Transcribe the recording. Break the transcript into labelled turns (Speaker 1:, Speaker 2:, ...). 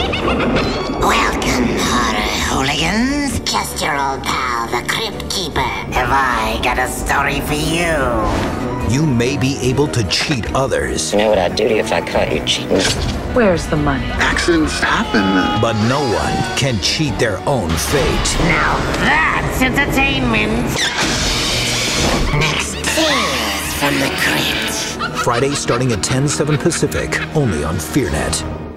Speaker 1: Welcome, horror hooligans. Just your old pal, the Crypt Keeper. Have I got a story for you?
Speaker 2: You may be able to cheat others,
Speaker 3: You know what I'd do to you if I caught you cheating?
Speaker 4: Where's the money?
Speaker 5: Accidents happen.
Speaker 2: but no one can cheat their own fate.
Speaker 1: Now that's entertainment. Next Tales from the Crypt.
Speaker 2: Friday starting at 10, 7 Pacific, only on FearNet.